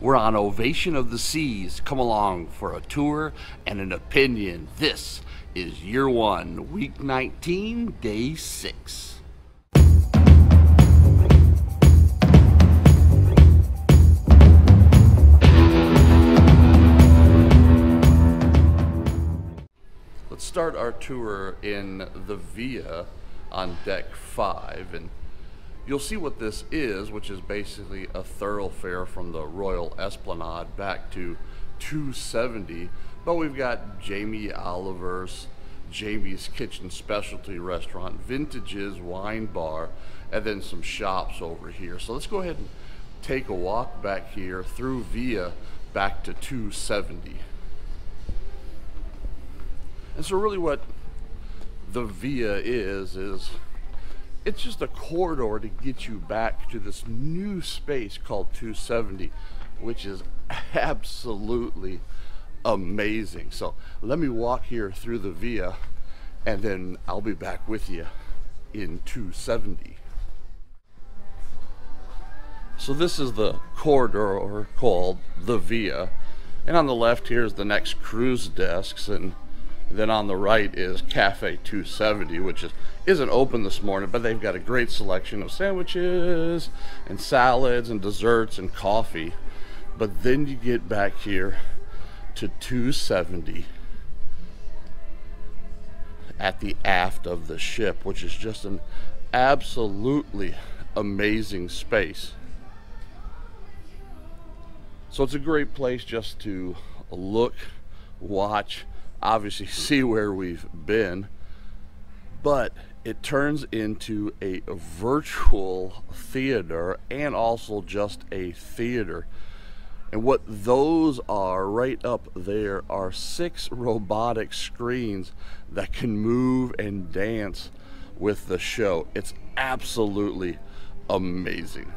We're on Ovation of the Seas. Come along for a tour and an opinion. This is year one, week 19, day six. Let's start our tour in the Via on deck five and you'll see what this is, which is basically a thoroughfare from the Royal Esplanade back to 270. But we've got Jamie Oliver's Jamie's Kitchen Specialty Restaurant, Vintages Wine Bar, and then some shops over here. So let's go ahead and take a walk back here through Via back to 270. And so really what the Via is, is it's just a corridor to get you back to this new space called 270, which is absolutely amazing. So let me walk here through the Via and then I'll be back with you in 270. So this is the corridor called the Via. And on the left here is the next cruise desks and then on the right is Cafe 270, which is, isn't open this morning, but they've got a great selection of sandwiches and salads and desserts and coffee. But then you get back here to 270 at the aft of the ship, which is just an absolutely amazing space. So it's a great place just to look, watch, obviously see where we've been, but it turns into a virtual theater and also just a theater. And what those are right up there are six robotic screens that can move and dance with the show. It's absolutely amazing.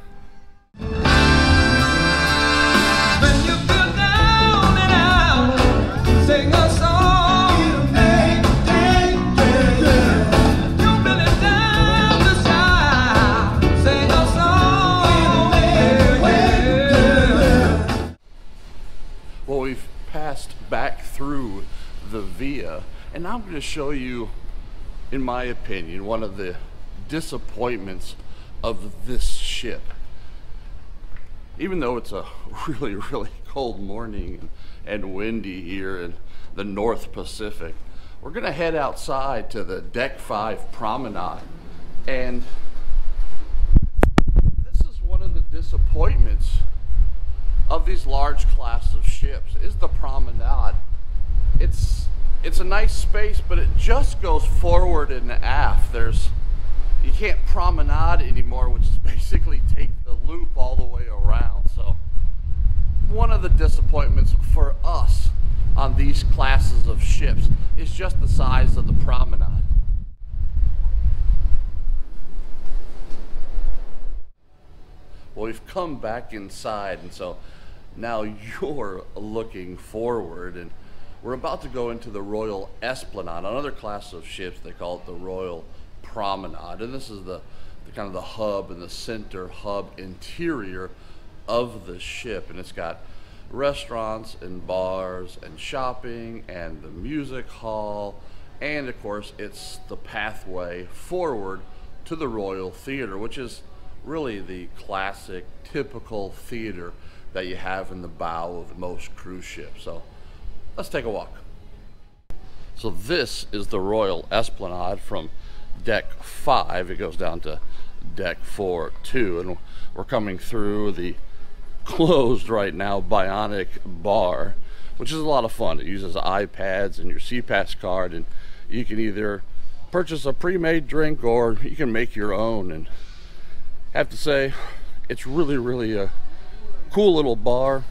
Back through the via. And I'm going to show you in my opinion one of the disappointments of this ship. Even though it's a really really cold morning and windy here in the North Pacific we're gonna head outside to the deck 5 promenade. And this is one of the disappointments these large class of ships is the promenade. It's it's a nice space, but it just goes forward and aft. There's you can't promenade anymore, which is basically take the loop all the way around. So one of the disappointments for us on these classes of ships is just the size of the promenade. Well, we've come back inside, and so now you're looking forward and we're about to go into the Royal Esplanade, another class of ships. They call it the Royal Promenade, and this is the, the kind of the hub and the center hub interior of the ship, and it's got restaurants and bars and shopping and the music hall, and of course, it's the pathway forward to the Royal Theater, which is really the classic, typical theater that you have in the bow of most cruise ships. So let's take a walk. So this is the Royal Esplanade from deck five. It goes down to deck four, two, and we're coming through the closed right now Bionic Bar, which is a lot of fun. It uses iPads and your SeaPass card, and you can either purchase a pre-made drink or you can make your own. And I have to say, it's really, really a cool little bar,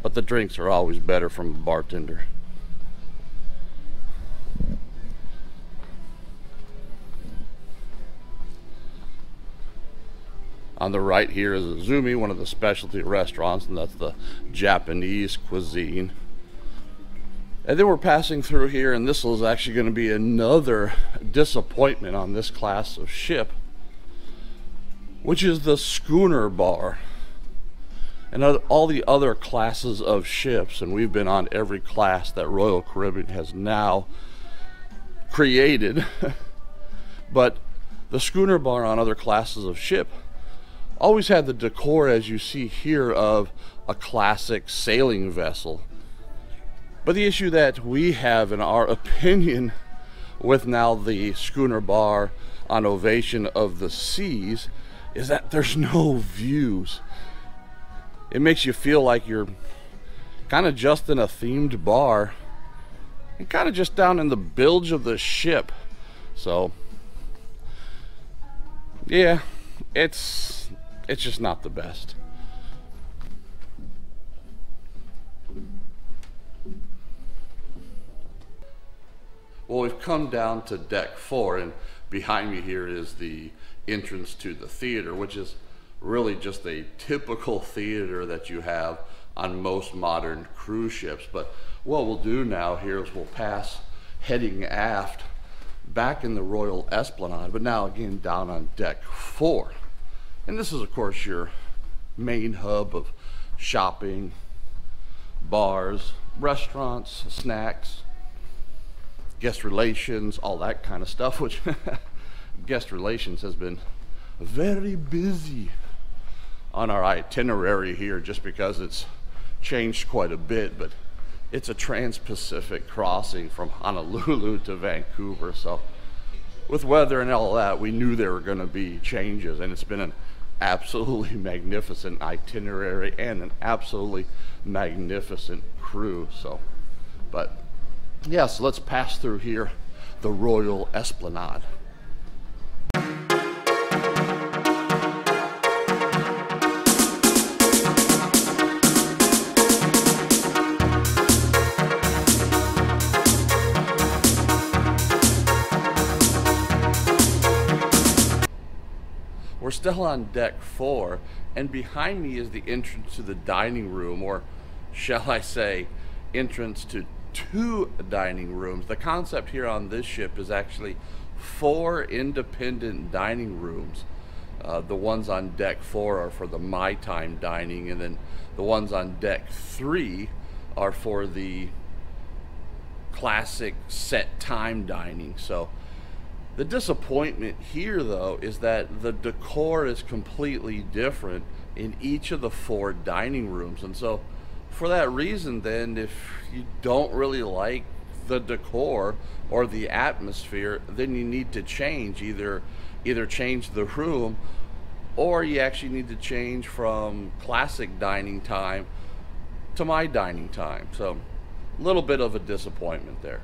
but the drinks are always better from a bartender. On the right here is Izumi, one of the specialty restaurants, and that's the Japanese cuisine. And then we're passing through here, and this is actually going to be another disappointment on this class of ship, which is the schooner bar. And all the other classes of ships, and we've been on every class that Royal Caribbean has now created. but the schooner bar on other classes of ship always had the decor, as you see here, of a classic sailing vessel. But the issue that we have, in our opinion, with now the schooner bar on Ovation of the Seas, is that there's no views. It makes you feel like you're kind of just in a themed bar and kind of just down in the bilge of the ship. So, yeah, it's it's just not the best. Well, we've come down to deck four, and behind me here is the entrance to the theater, which is really just a typical theater that you have on most modern cruise ships. But what we'll do now here is we'll pass heading aft back in the Royal Esplanade, but now again down on deck four. And this is of course your main hub of shopping, bars, restaurants, snacks, guest relations, all that kind of stuff, which guest relations has been very busy on our itinerary here just because it's changed quite a bit, but it's a trans-Pacific crossing from Honolulu to Vancouver. So with weather and all that, we knew there were going to be changes and it's been an absolutely magnificent itinerary and an absolutely magnificent crew. So, but yes, yeah, so let's pass through here the Royal Esplanade. We're still on deck four, and behind me is the entrance to the dining room, or shall I say, entrance to two dining rooms. The concept here on this ship is actually four independent dining rooms. Uh, the ones on deck four are for the my time dining, and then the ones on deck three are for the classic set time dining. So the disappointment here, though, is that the decor is completely different in each of the four dining rooms, and so for that reason, then, if you don't really like the decor or the atmosphere, then you need to change either either change the room or you actually need to change from classic dining time to my dining time. So a little bit of a disappointment there.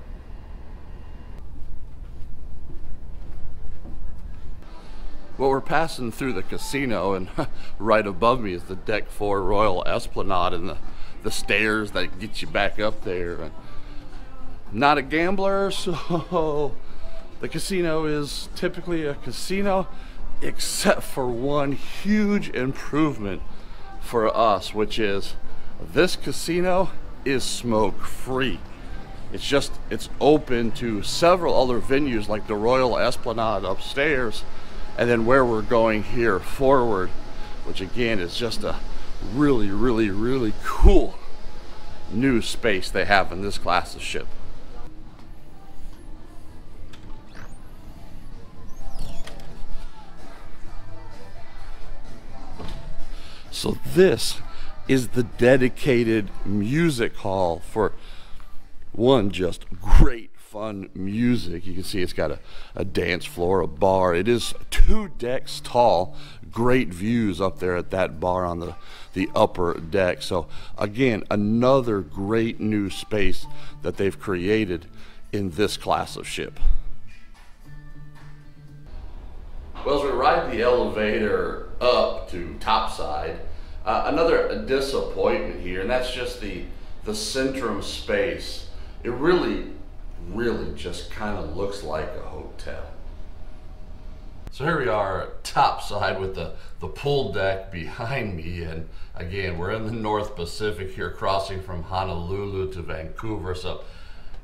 Well, we're passing through the casino, and right above me is the Deck 4 Royal Esplanade and the, the stairs that get you back up there not a gambler, so the casino is typically a casino, except for one huge improvement for us, which is this casino is smoke free. It's just, it's open to several other venues like the Royal Esplanade upstairs, and then where we're going here forward, which again is just a really, really, really cool new space they have in this class of ship. So this is the dedicated music hall for one, just great fun music. You can see it's got a, a dance floor, a bar. It is two decks tall. Great views up there at that bar on the, the upper deck. So again, another great new space that they've created in this class of ship. Well, as we ride the elevator up to topside, uh, another disappointment here, and that's just the the centrum space. It really, really just kind of looks like a hotel. So here we are topside with the, the pool deck behind me. And again, we're in the North Pacific here crossing from Honolulu to Vancouver. So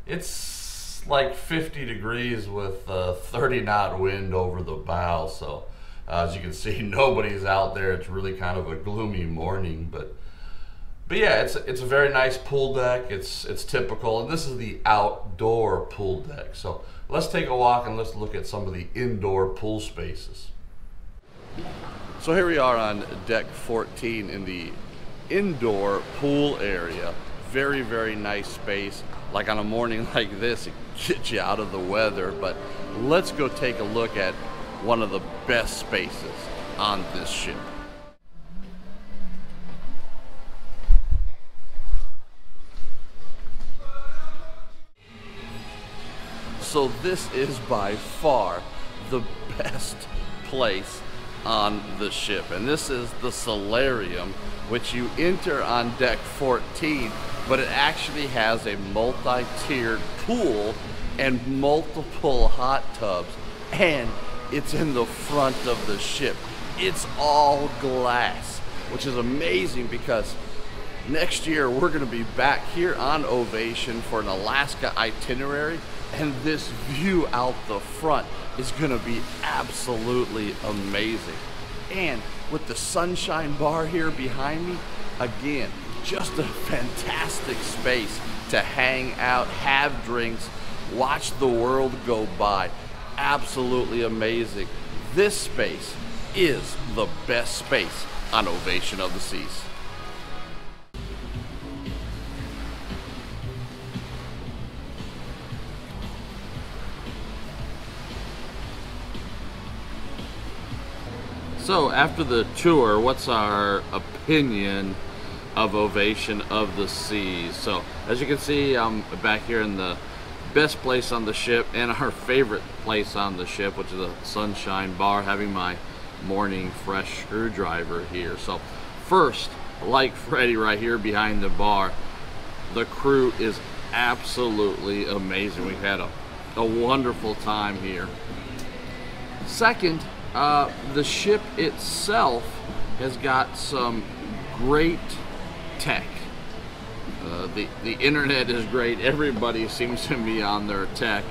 it's like 50 degrees with a 30 knot wind over the bow. So uh, as you can see, nobody's out there. It's really kind of a gloomy morning, but But yeah, it's it's a very nice pool deck. It's it's typical, and this is the outdoor pool deck. So let's take a walk and let's look at some of the indoor pool spaces. So here we are on deck 14 in the indoor pool area. Very very nice space. Like on a morning like this, it gets you out of the weather. But let's go take a look at one of the best spaces on this ship. So this is by far the best place on the ship. And this is the solarium, which you enter on deck 14, but it actually has a multi-tiered pool and multiple hot tubs. And it's in the front of the ship. It's all glass, which is amazing because next year we're going to be back here on Ovation for an Alaska itinerary and this view out the front is gonna be absolutely amazing. And with the sunshine bar here behind me, again, just a fantastic space to hang out, have drinks, watch the world go by. Absolutely amazing. This space is the best space on Ovation of the Seas. After the tour, what's our opinion of Ovation of the Seas? So as you can see, I'm back here in the best place on the ship and our favorite place on the ship, which is a Sunshine Bar, having my morning fresh screwdriver here. So first, like Freddie right here behind the bar, the crew is absolutely amazing. We've had a, a wonderful time here. Second, uh, the ship itself has got some great tech. Uh, the, the internet is great. Everybody seems to be on their tech.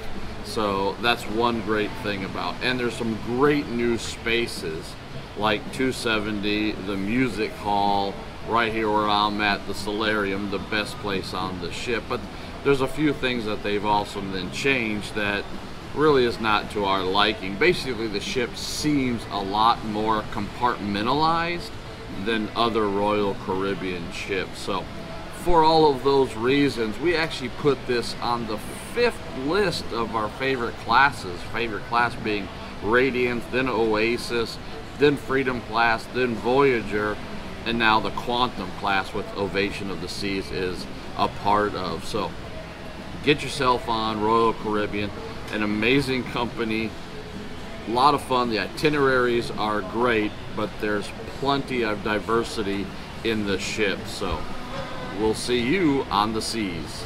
So that's one great thing about. And there's some great new spaces like 270, the music hall, right here where I'm at, the solarium, the best place on the ship. But there's a few things that they've also then changed that really is not to our liking. Basically, the ship seems a lot more compartmentalized than other Royal Caribbean ships. So, for all of those reasons, we actually put this on the fifth list of our favorite classes. Favorite class being Radiance, then Oasis, then Freedom class, then Voyager, and now the Quantum class with Ovation of the Seas is a part of. So, get yourself on Royal Caribbean an amazing company, a lot of fun. The itineraries are great, but there's plenty of diversity in the ship. So we'll see you on the seas.